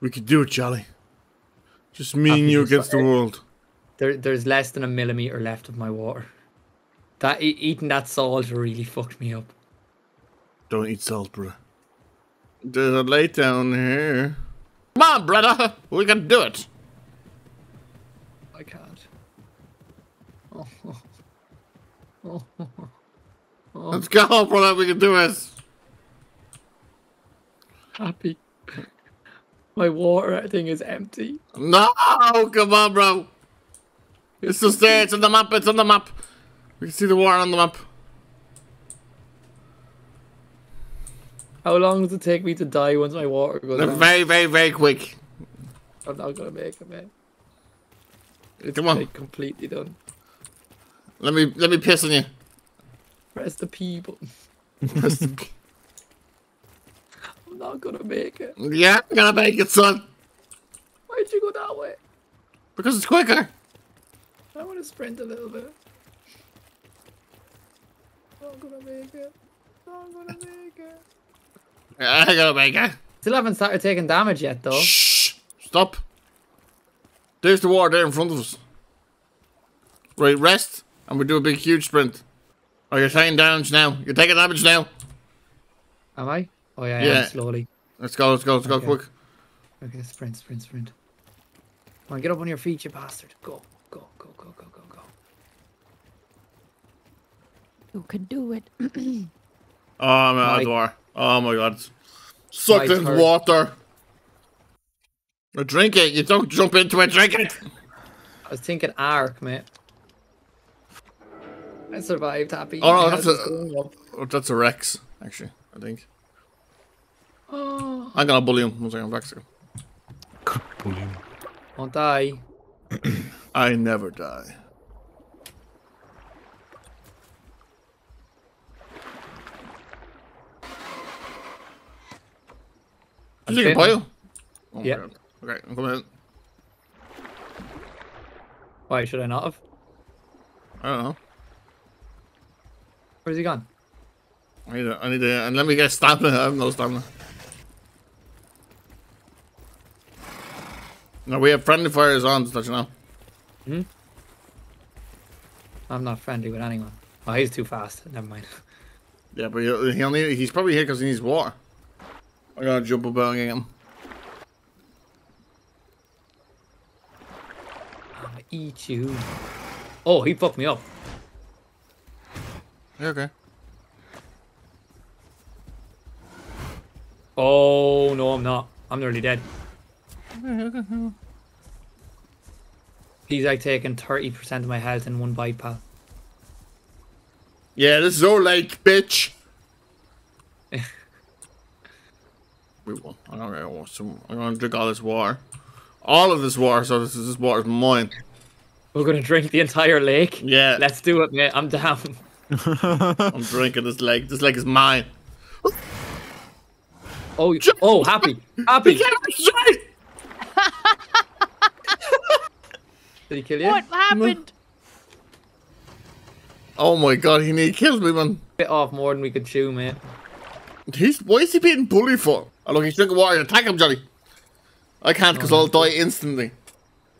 We could do it, Jolly. Just me and you against the world. There, there's less than a millimeter left of my water. That eating that salt really fucked me up. Don't eat salt, bro. There's a light down here. Come on, brother. We can do it. I can't. Oh, oh, oh. Let's go, brother. We can do it. happy. My water thing is empty. No, come on, bro. It's just there. It's on the map. It's on the map. We can see the water on the map. How long does it take me to die once my water goes They're down? very, very, very quick. I'm not gonna make it, man. It's Come on. like completely done. Let me let me piss on you. Press the P button. I'm not gonna make it. yeah, I'm gonna make it, son. Why'd you go that way? Because it's quicker. I want to sprint a little bit. Not gonna make it. Not gonna make it. I gotta make it. Still haven't started taking damage yet, though. Shh. Stop. There's the water there in front of us. Right, rest, and we do a big, huge sprint. Oh, you're taking damage now. You're taking damage now. Am I? Oh yeah, Yeah. slowly. Let's go, let's go, let's go, Okay. quick. Okay, sprint, sprint, sprint. Come on, get up on your feet, you bastard. Go, go, go, go, go, go, go. You can do it. Oh, I'm out My- of water. Oh my god. Sucked My in turn. water. Now drink it. You don't jump into it, drink it. I was thinking arc, mate. I survived, happy. Oh, no, that's a- Oh, that's a Rex, actually, I think. Oh, I'm gonna bully him. One second, back to Bullying. won't die. I never die. I'm Did you get fitting. pile? Oh Yeah. Okay, I'm coming in. Why should I not have? I don't know. Where's he gone? I need to, I need to, and let me get stamina. I have no stamina. No, we have friendly fires on, let you know. Hmm? I'm not friendly with anyone. Oh, he's too fast. Never mind. Yeah, but he'll, he'll need, he's probably here because he needs water. I'm gonna jump up and get him. I'm gonna eat you. Oh, he fucked me up. Yeah, okay. Oh no, I'm not. I'm nearly dead. He's like taking thirty percent of my health in one bite, pal. Yeah, this is our lake, bitch. we won. I'm gonna, want some, I'm gonna drink all this water. All of this water, so this, this water is mine. We're gonna drink the entire lake. Yeah. Let's do it, mate. I'm down. I'm drinking this lake. This lake is mine. Oh, oh, happy, happy. Did he kill you? What happened? Oh my god, he nearly killed me, man. Bit off more than we could chew, mate. He's why is he being bullied for? Oh look, he's drinking water. Attack him, Johnny. I can't because I'll die instantly.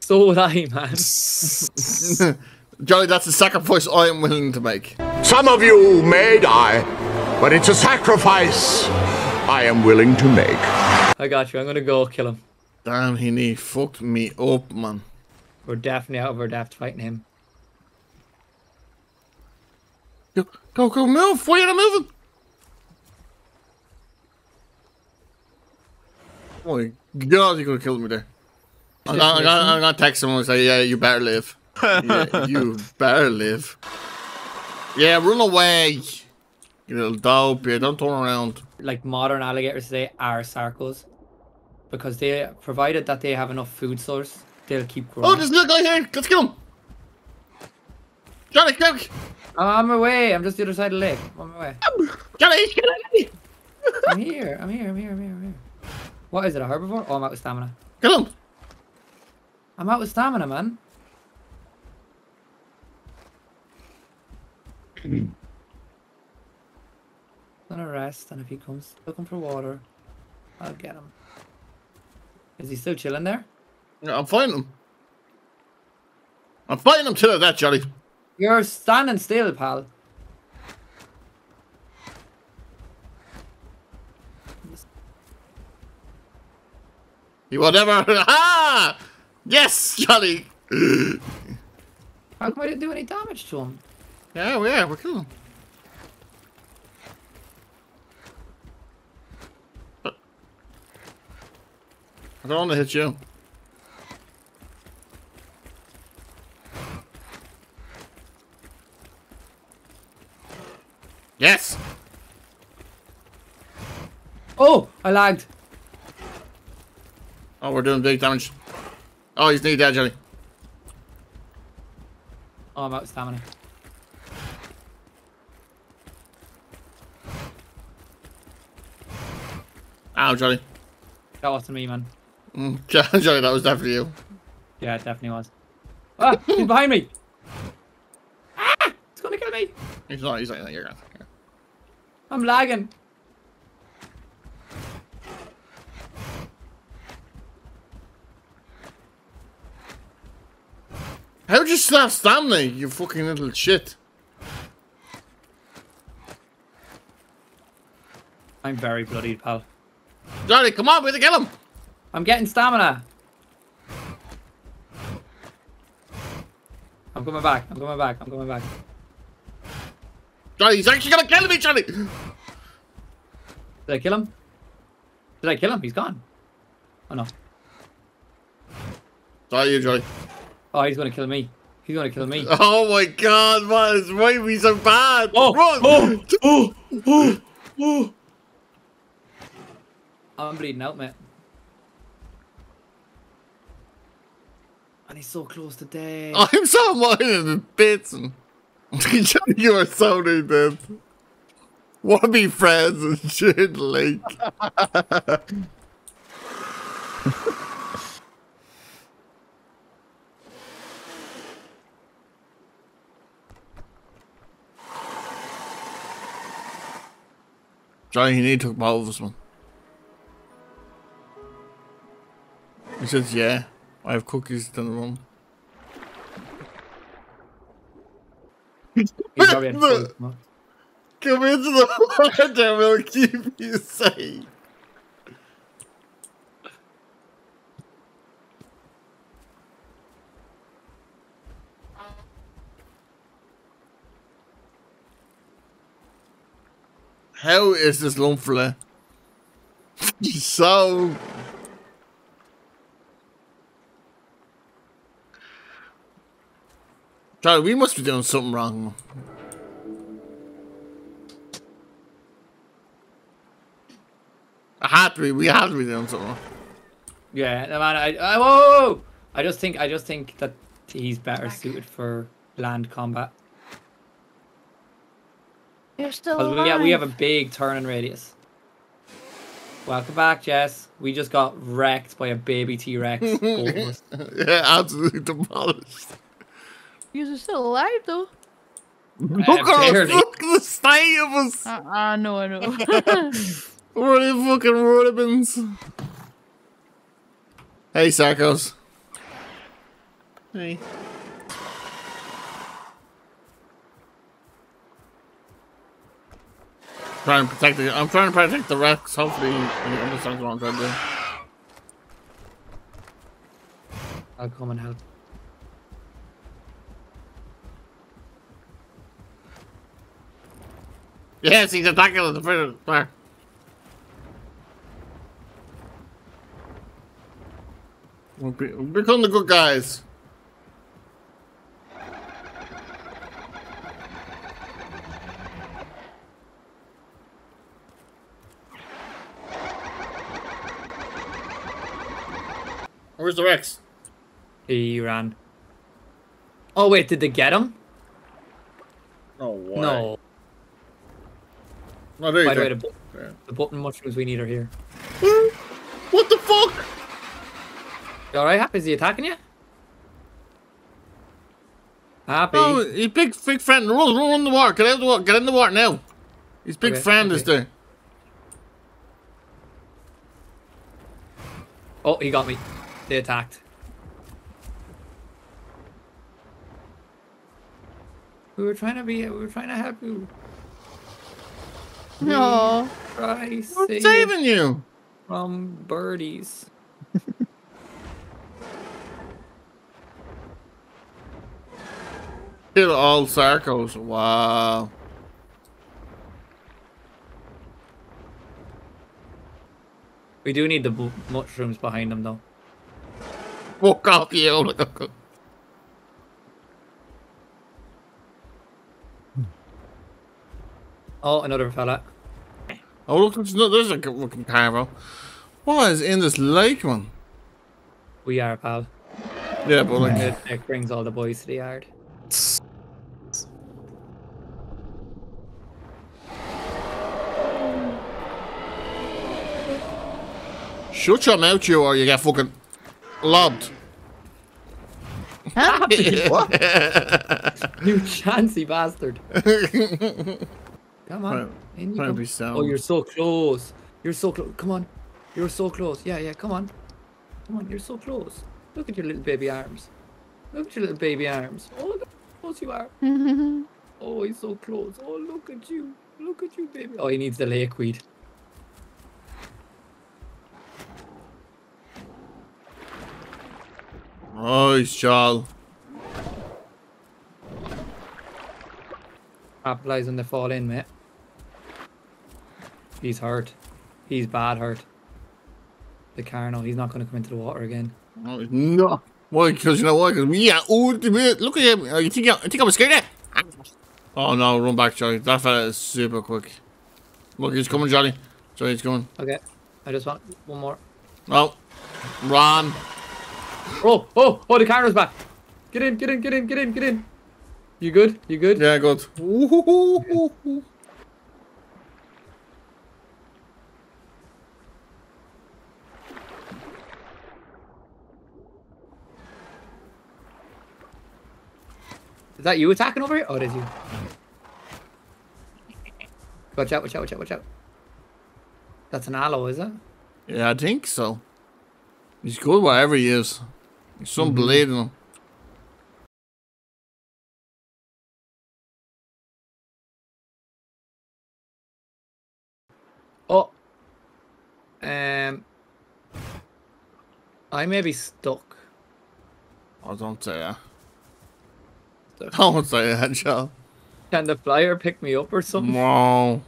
So would I, man. Johnny, that's a sacrifice I am willing to make. Some of you may die, but it's a sacrifice I am willing to make. I got you. I'm gonna go kill him. Damn, he nearly fucked me up, man. We're definitely out of our depth fighting him. Go, go, go, move! Why are you not moving? Oh my god, you could have killed me there. I'm gonna, I'm, gonna, I'm gonna text someone and say, yeah, you better live. yeah, you better live. Yeah, run away. You little dope, yeah, don't turn around. Like modern alligators today are sarcos. Because they, provided that they have enough food source, they'll keep growing. Oh, there's another guy here. Let's kill him. Johnny! Oh, I'm away. I'm just the other side of the lake. I'm on my way. Johnny, him! I'm here. I'm here. I'm here. I'm here. I'm here. What is it? A herbivore? Oh, I'm out with stamina. Kill him! I'm out with stamina, man. I'm Gonna rest, and if he comes looking for water, I'll get him. Is he still chilling there? Yeah, I'm fighting him. I'm fighting him to that, Johnny. You're standing still, pal. You whatever. Ah! Yes, Johnny. How come I didn't do any damage to him? Yeah, yeah, we're him. I don't want to hit you. Yes! Oh, I lagged. Oh, we're doing big damage. Oh, he's nearly dead, Johnny. Oh, I'm out of stamina. Ow, Johnny. That wasn't me, man. Mm, Johnny, that was definitely you. Yeah, it definitely was. Ah, he's behind me. Ah, it's gonna kill me. He's not, he's not, you're gonna. I'm lagging. How'd you stop stamina, you fucking little shit? I'm very bloodied, pal. Johnny, come on, we have to kill him! I'm getting stamina. I'm coming back. I'm coming back. I'm coming back. He's actually gonna kill me, Johnny! Did I kill him? Did I kill him? He's gone. Oh no. Sorry, you, Johnny. Oh, he's gonna kill me. He's gonna kill me. Oh my god, man, it's why be so bad? Oh, Run! oh, oh, oh, oh. I'm bleeding out, mate. And he's so close to death. I'm so mining in bits and you are so near dead. Wanna be friends and shit, like. Johnny, he need to both of us, man. He says, yeah, I have cookies in the room. Come into the water, we'll keep you safe. How is this lumfle? so Charlie, we must be doing something wrong. I have to be. We have to be doing something. wrong. Yeah, no, man. I, I, whoa! I just think, I just think that he's better suited for land combat. You're still 'Cause alive. we, yeah, we have a big turning radius. Welcome back, Jess. We just got wrecked by a baby T Rex. yeah, absolutely demolished. You're still alive though. Look at us, look at the state of us. Uh, I know, I know. We're the fucking ribbons. Hey, Sarcos. Hey. Trying to protect the. I'm trying to protect the Rex. Hopefully, you understand what I'm trying to do. I'll come and help. Yes, he's attacking. The first there. We'll be- we'll become the good guys. Where's the Rex? He ran. Oh wait, did they get him? Oh, what? No. No, there you By the way, the, bu- There. the button mushrooms we need are here. Hmm? What the fuck? You alright, Happy? Is he attacking you? Happy. Oh, he's big, big friend. Run, run, run the water. Get out of the water. Get in the water now. His big Okay, friend is there. Oh, he got me. They attacked. We were trying to be. We were trying to help you. No. I'm saving you. from birdies. Kill all Sarcos. Wow. We do need the mushrooms behind them though. Fuck off you. Oh, another fella. Oh, look, there's, no, there's a fucking Carno. What is in this lake, man? We are pal. Yeah, but like, It, it brings all the boys to the yard. shut your mouth, you, or you get fucking lobbed. Huh? You chancy bastard. Come on. Right, In you trying come. be sound. Oh, you're so close. You're so close. Come on. You're so close. Yeah, yeah, come on. Come on, you're so close. Look at your little baby arms. Look at your little baby arms. Oh, look how close you are. Oh, he's so close. Oh, look at you. Look at you, baby. Oh, he needs the lakeweed. Nice, Charles. Capitalize when they fall in, mate. He's hurt. He's bad hurt. The Carno, he's not going to come into the water again. Oh, no. Why? Because you know why? Because we are ultimate. Look at him. Uh, you think I, you think I'm scared? of? Oh no! Run back, Johnny. That fella is super quick. Look, he's coming, Johnny. Johnny's coming. Okay, I just want one more. Oh, run! Oh, oh, oh, the Carno's back. Get in, get in, get in, get in, get in. You good? You good? Yeah, good. Is that you attacking over here? Oh, it is you. Watch out, watch out, watch out, watch out. That's an allo, is it? Yeah, I think so. He's good whatever he is. Some blade in him. Oh. Um. I may be stuck. Oh, don't say that. Don't say that, Joe. Can the flyer pick me up or something? No.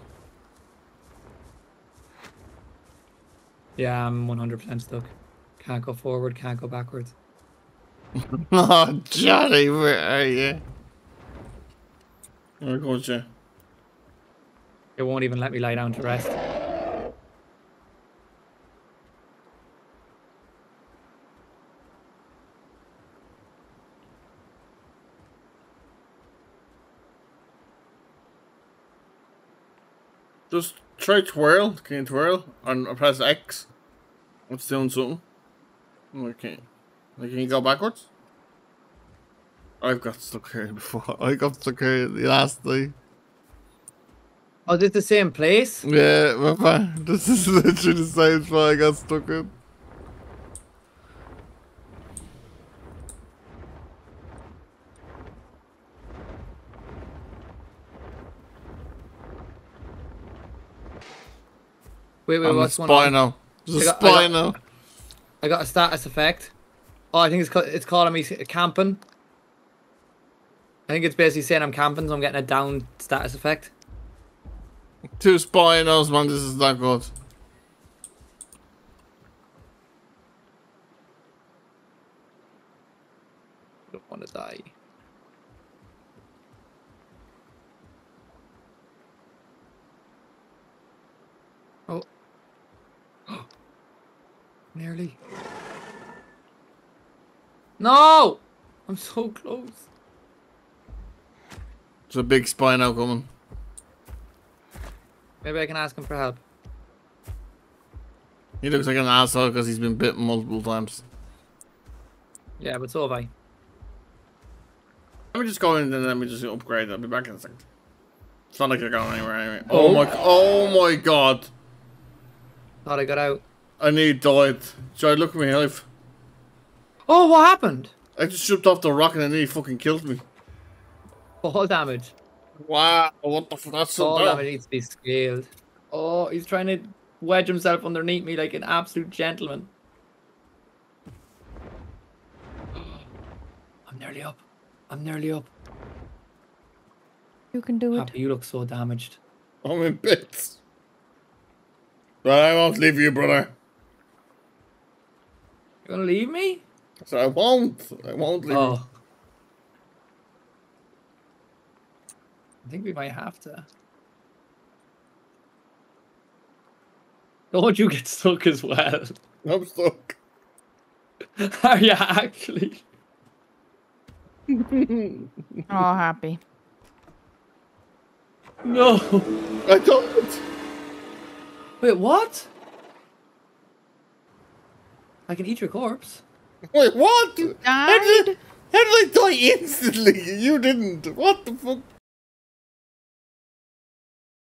Yeah, I'm 100% stuck. Can't go forward, can't go backwards. Oh, Johnny, where are you? Where goes you? It won't even let me lie down to rest. Just try twirl. Can you twirl? And press X. It's doing something. Okay. Like, can you go backwards? I've got stuck here before. I got stuck here the last day. Oh, this the same place? Yeah, my. This is literally the same spot I got stuck in. Wait, wait, I'm what's going on? spino. There's a I got- I got- spino. I got a status effect. Oh, I think it's it's calling me camping. I think it's basically saying I'm camping, so I'm getting a down status effect. Two spinos, man. This is not good. don't want to die. Oh. Nearly. No! I'm so close. There's a big spino coming. Maybe I can ask him for help. He looks like an asshole because he's been bitten multiple times. Yeah, but so have I. Let me just go in and then let me just upgrade. I'll be back in a second. It's not like you're going anywhere anyway. Oh. Oh, my! Oh my god! Thought I got out. I need died. Sorry, look at me life. Oh, what happened? I just jumped off the rock and it nearly fucking killed me. Fall damage. Wow, what the fuck? That's so Fall bad. damage needs to be scaled. Oh, he's trying to wedge himself underneath me like an absolute gentleman. I'm nearly up. I'm nearly up. You can do it. Happy, you look so damaged. I'm in bits. But I won't leave you, brother. You gonna leave me? So I won't. I won't leave oh. you. Oh. I think we might have to. Don't you get stuck as well? I'm stuck. Are you actually? Oh, happy. No. I don't. Wait, what? I can eat your corpse. Wait, what? How did, Died? how did I die instantly? You didn't. What the fuck?